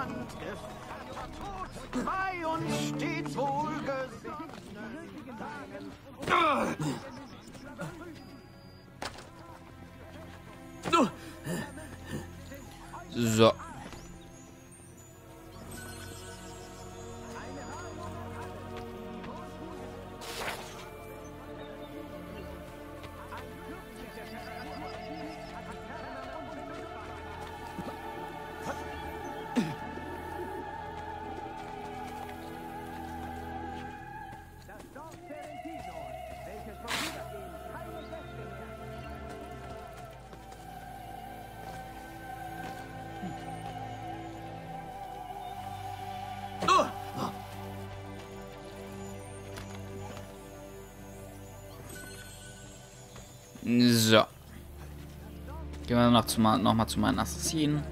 Ist bei uns stets wohlgesinnt. So. So. Gehen wir noch, zu, noch mal zu meinen Assassinen.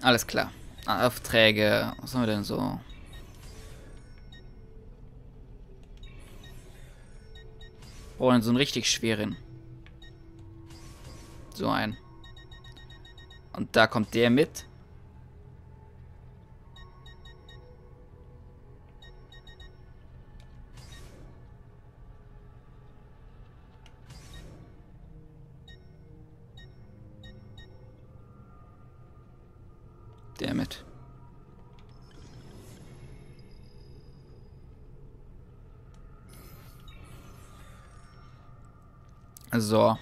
Alles klar. Aufträge. Was haben wir denn so? Oh, so einen richtig schweren. So ein. Und da kommt der mit. So.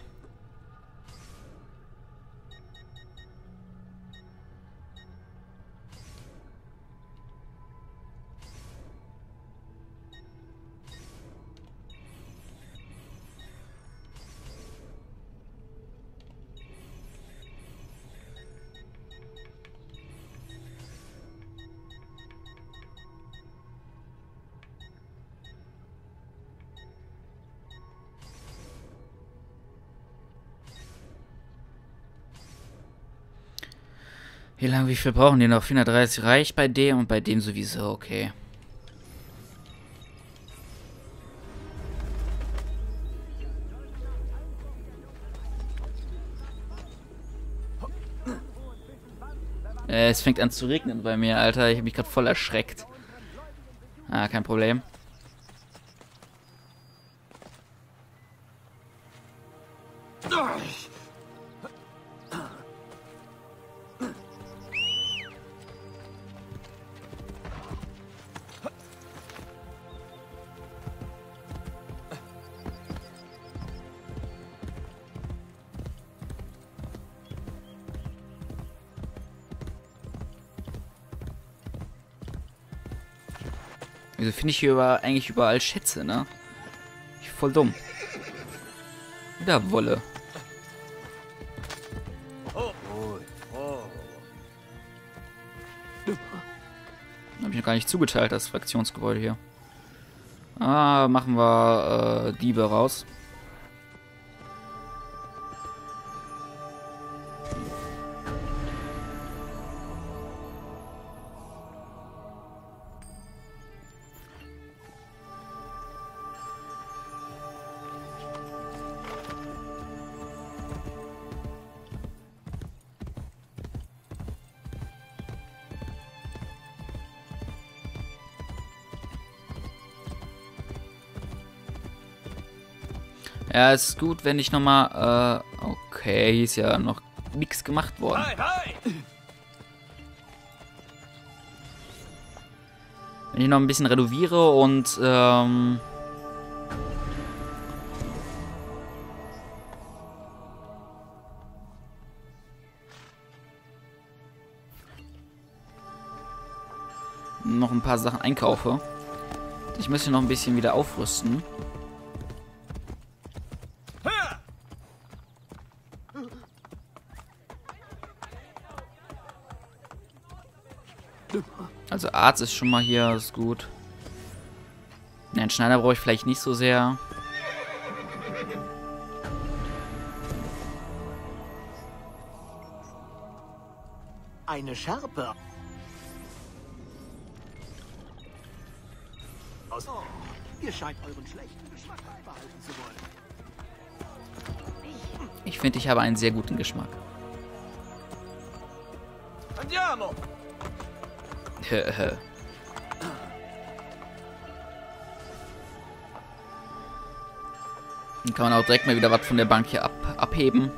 Wie lange, wie viel brauchen die noch? 430 reicht bei dem und bei dem sowieso, okay. Äh, es fängt an zu regnen bei mir, Alter. Ich habe mich gerade voll erschreckt. Ah, kein Problem. Ich hier über, eigentlich überall Schätze, ne? Ich voll dumm. Wieder Wolle. Habe ich noch gar nicht zugeteilt, das Fraktionsgebäude hier. Ah, machen wir äh, Diebe raus. Ja, es ist gut, wenn ich nochmal... Äh, okay, hier ist ja noch nichts gemacht worden. Wenn ich noch ein bisschen renoviere und... Ähm, noch ein paar Sachen einkaufe. Ich müsste noch ein bisschen wieder aufrüsten. Arzt ist schon mal hier, ist gut. Nein, Schneider brauche ich vielleicht nicht so sehr. Eine Schärpe. Aus oh, ihr scheint euren schlechten Geschmack beibehalten zu wollen. Ich finde, ich habe einen sehr guten Geschmack. Andiamo! Dann kann man auch direkt mal wieder was von der Bank hier ab, abheben.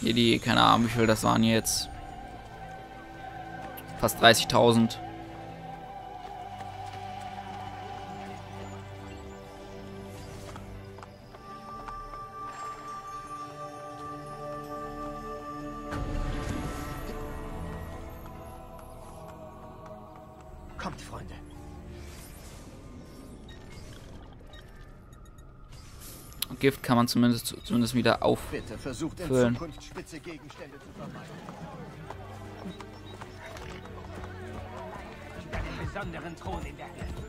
Hier die, keine Ahnung, wie viel das waren jetzt. Fast 30.000. Kommt, Freunde. Gift kann man zumindest zumindest wieder Bitte versucht in auffüllen. Zukunft spitze Gegenstände zu vermeiden. einen besonderen Thron in der Hölle.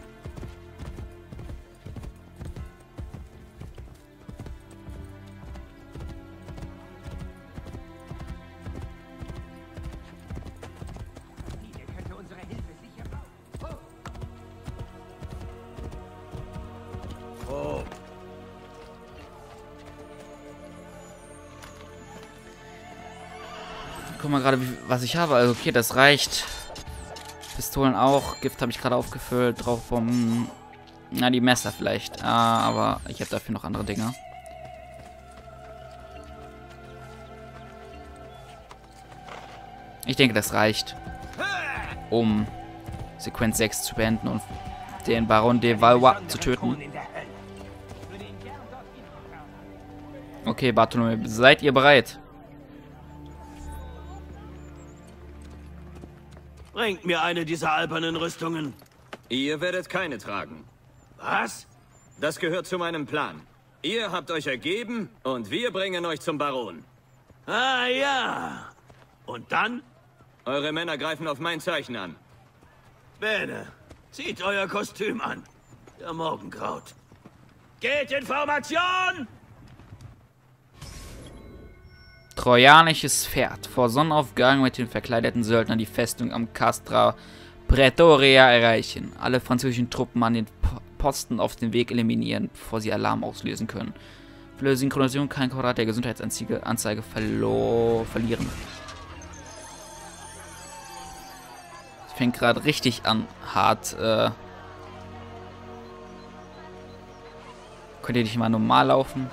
Guck mal gerade, was ich habe. Also okay, das reicht. Pistolen auch. Gift habe ich gerade aufgefüllt. Rauchbomben. Na, die Messer vielleicht. Ah, aber ich habe dafür noch andere Dinge. Ich denke, das reicht. Um Sequenz 6 zu beenden und den Baron de Valois zu töten. Okay, Bartholomew, seid ihr bereit? Bringt mir eine dieser albernen Rüstungen. Ihr werdet keine tragen. Was? Das gehört zu meinem Plan. Ihr habt euch ergeben und wir bringen euch zum Baron. Ah ja. Und dann? Eure Männer greifen auf mein Zeichen an. Bene, zieht euer Kostüm an. Der Morgenkraut. Geht in Formation! Trojanisches Pferd. Vor Sonnenaufgang mit den verkleideten Söldnern die Festung am Castra Pretoria erreichen. Alle französischen Truppen an den Po- Posten auf dem Weg eliminieren, bevor sie Alarm auslösen können. Für Synchronisation kein Quadrat der Gesundheitsanzeige Anzeige verlieren. Es fängt gerade richtig an, hart. Äh Könnt ihr nicht mal normal laufen?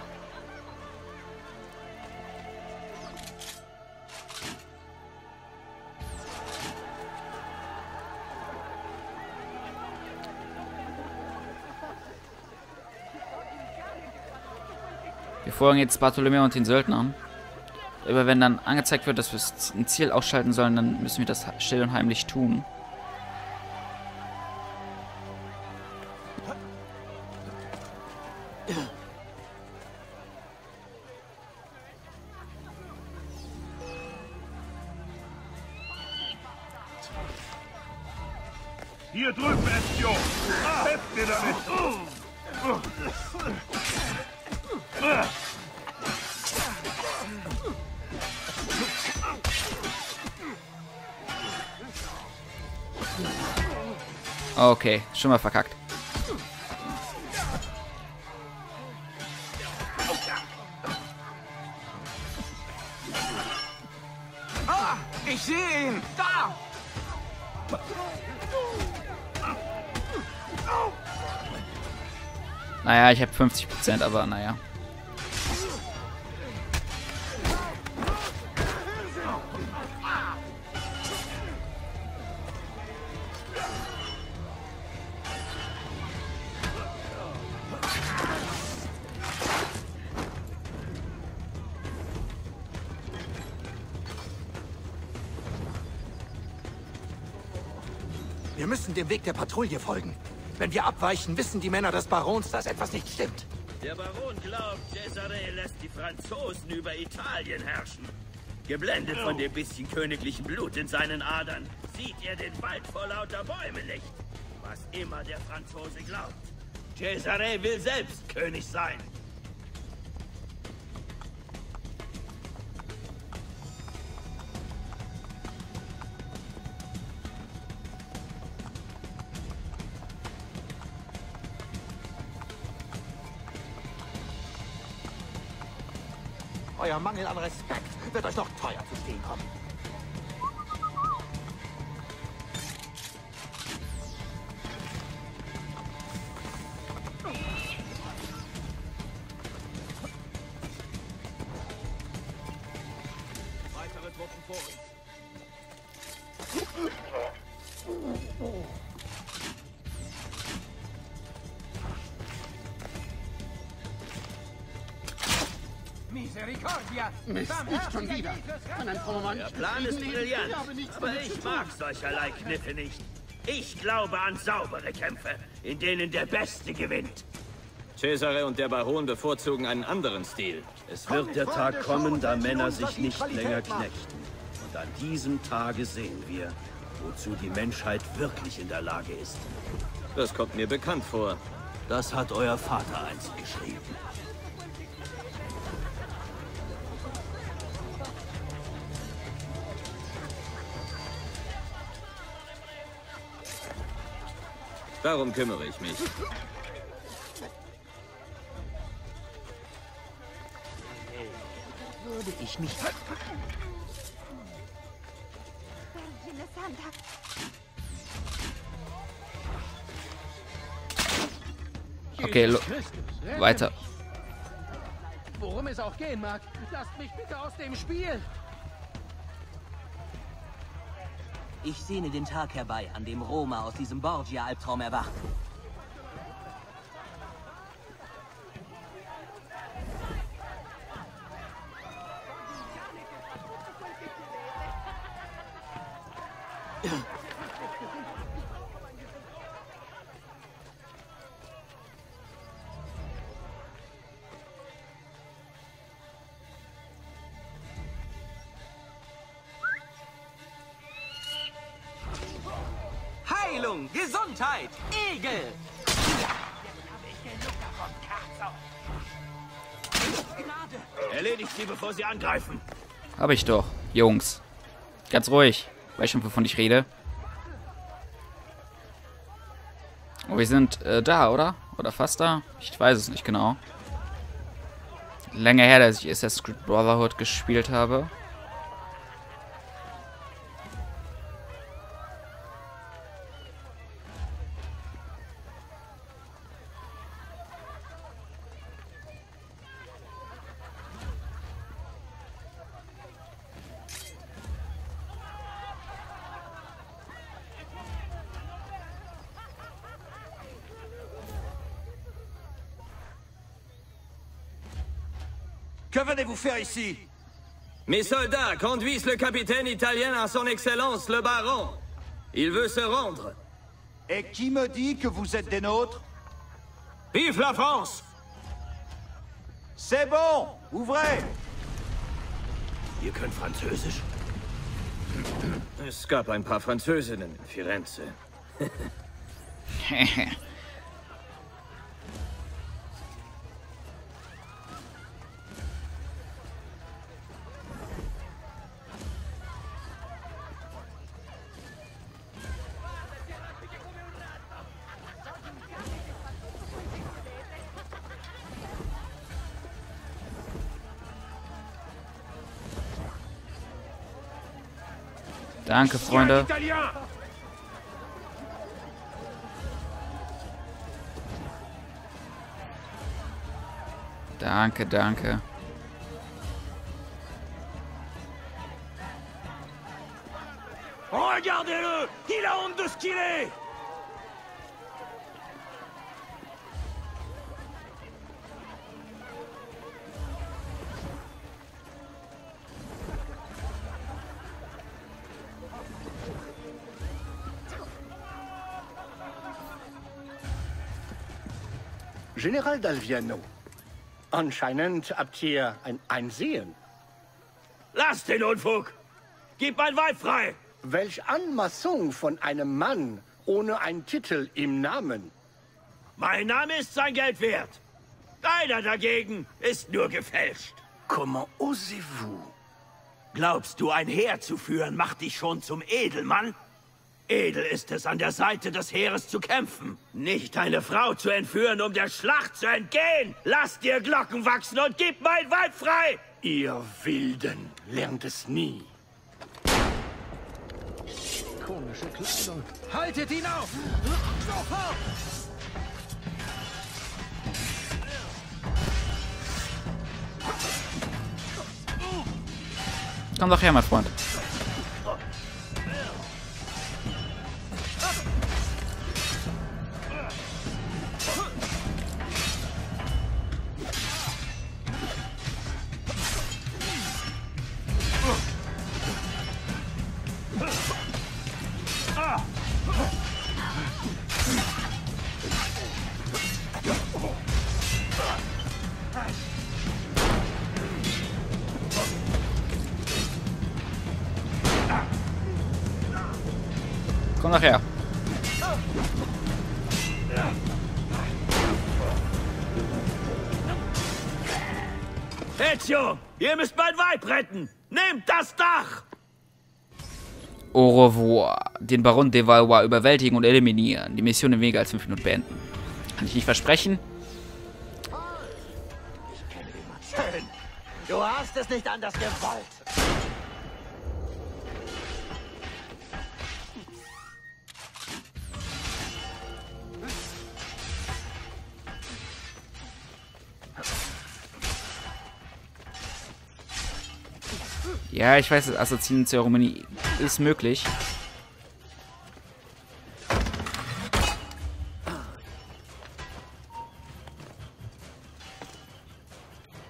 Folgen jetzt Bartholomew und den Söldnern. Aber wenn dann angezeigt wird, dass wir ein Ziel ausschalten sollen, dann müssen wir das still und heimlich tun. Hier drüben, Ezio! Helft mir damit! Okay, schon mal verkackt. Ah, ich sehe ihn! Da! Naja, ich habe 50%, aber naja. Wir müssen dem Weg der Patrouille folgen. Wenn wir abweichen, wissen die Männer des Barons, dass etwas nicht stimmt. Der Baron glaubt, Cesare lässt die Franzosen über Italien herrschen. Geblendet von dem bisschen königlichen Blut in seinen Adern, sieht er den Wald vor lauter Bäumen nicht. Was immer der Franzose glaubt. Cesare will selbst König sein. Euer Mangel an Respekt wird euch noch teuer zu stehen kommen. Mist, nicht schon wieder. Kann ein frommer Mann Der Plan ist brillant, aber ich mag solcherlei Kniffe nicht. Ich glaube an saubere Kämpfe, in denen der Beste gewinnt. Cesare und der Baron bevorzugen einen anderen Stil. Es wird der Tag kommen, da Männer sich nicht länger knechten. Und an diesem Tage sehen wir, wozu die Menschheit wirklich in der Lage ist. Das kommt mir bekannt vor. Das hat euer Vater einst geschrieben. Darum kümmere ich mich. Würde ich mich... Okay, weiter. Worum es auch gehen mag, lasst mich bitte aus dem Spiel. Ich sehne den Tag herbei, an dem Roma aus diesem Borgia-Albtraum erwacht. Heilung, Erledigt sie, bevor sie angreifen. Hab ich doch. Jungs. Ganz ruhig. Weiß schon, wovon ich rede. Oh, wir sind äh, da, oder? Oder fast da? Ich weiß es nicht genau. Länger her, dass ich Assassin's Creed Brotherhood gespielt habe. Que venez-vous faire ici? Mes soldats conduisent le capitaine italien à son excellence, le baron. Il veut se rendre. Et qui me dit que vous êtes des nôtres? Vive la France C'est bon Ouvrez Ihr könnt Französisch? Es gab ein paar Französinnen in Firenze. Danke, Freunde. Danke, danke. Regardez-le Il a honte de ce qu'il est General Dalviano. Anscheinend habt ihr ein Einsehen. Lasst den Unfug! Gib mein Weib frei! Welch Anmaßung von einem Mann ohne einen Titel im Namen. Mein Name ist sein Geld wert. Deiner dagegen ist nur gefälscht. Comment osez-vous? Glaubst du, ein Heer zu führen, macht dich schon zum Edelmann? Edel ist es, an der Seite des Heeres zu kämpfen. Nicht eine Frau zu entführen, um der Schlacht zu entgehen. Lass dir Glocken wachsen und gib mein Weib frei! Ihr Wilden lernt es nie. Komische Kleidung. Haltet ihn auf! Sofort! Komm doch her, mein Freund. Ezio, ihr müsst mein Weib retten! Nehmt das Dach! Au revoir. Den Baron de Valois überwältigen und eliminieren. Die Mission in weniger als 5 Minuten beenden. Kann ich nicht versprechen. Schön. Du hast es nicht anders gewollt. Ja, ich weiß, Assassinen-Zeremonie ist möglich.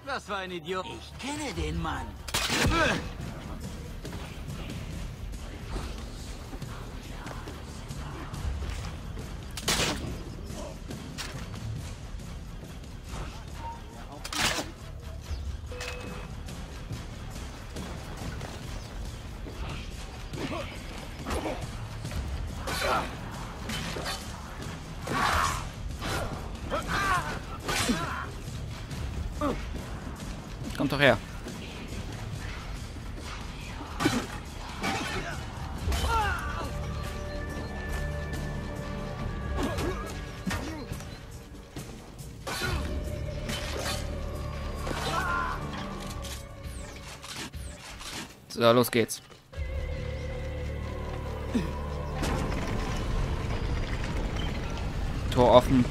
Das war ein Idiot. Ich kenne den Mann. So, los geht's. Tor offen.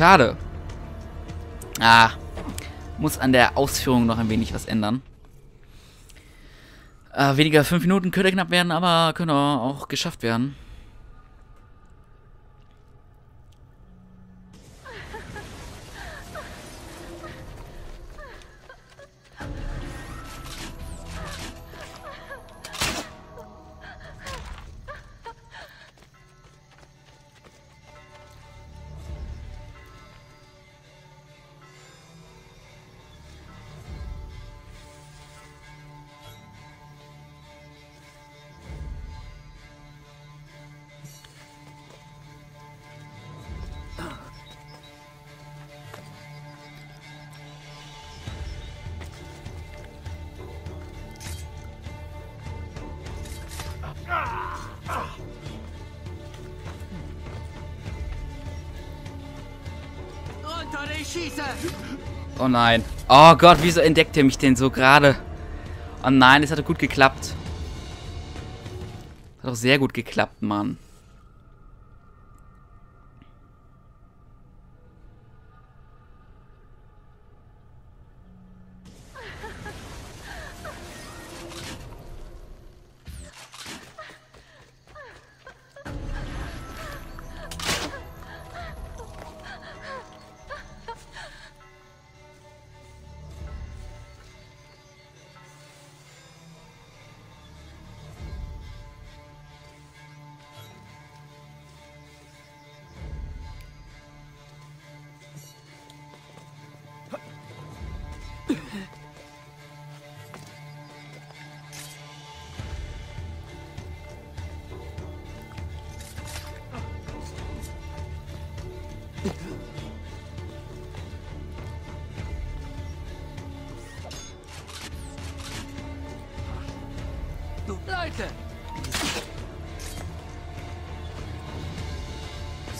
Schade. Ah. Muss an der Ausführung noch ein wenig was ändern. Äh, weniger 5 Minuten könnte knapp werden, aber könnte auch geschafft werden. Oh nein. Oh Gott, wieso entdeckt er mich denn so gerade? Oh nein, es hat doch gut geklappt. Hat doch sehr gut geklappt, Mann.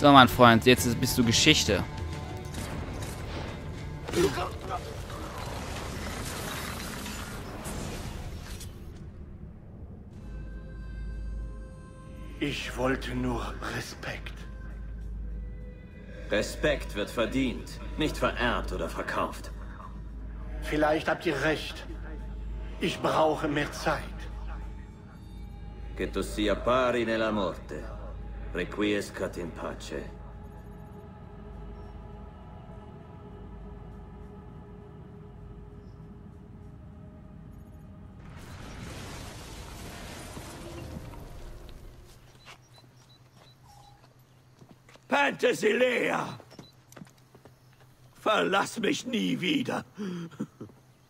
So, mein Freund, jetzt ist- bist du Geschichte. Ich wollte nur Respekt. Respekt wird verdient, nicht vererbt oder verkauft. Vielleicht habt ihr recht. Ich brauche mehr Zeit. Che tu sia pari nella morte. Requiescat in pace. Penthesilea! Verlass mich nie wieder.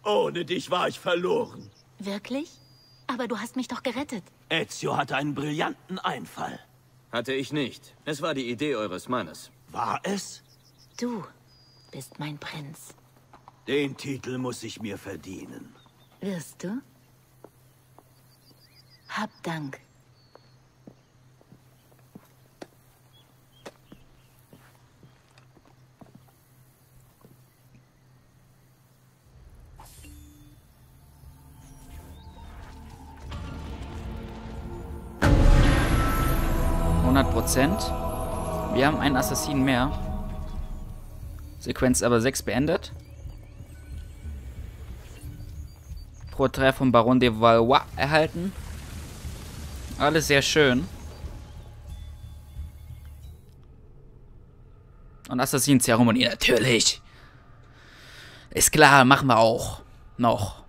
Ohne dich war ich verloren. Wirklich? Aber du hast mich doch gerettet. Ezio hatte einen brillanten Einfall. Hatte ich nicht. Es war die Idee eures Mannes. War es? Du bist mein Prinz. Den Titel muss ich mir verdienen. Wirst du? Hab Dank. Prozent. Wir haben einen Assassinen mehr. Sequenz aber 6 beendet. Porträt von Baron de Valois erhalten. Alles sehr schön. Und Assassinenzeremonie natürlich. Ist klar, machen wir auch. Noch.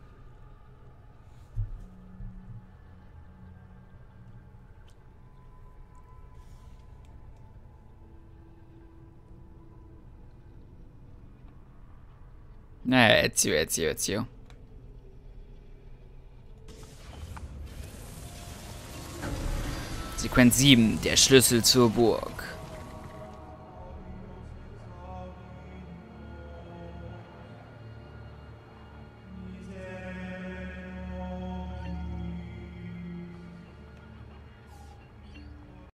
Naja, Ezio, Ezio, Ezio. Sequenz 7, der Schlüssel zur Burg.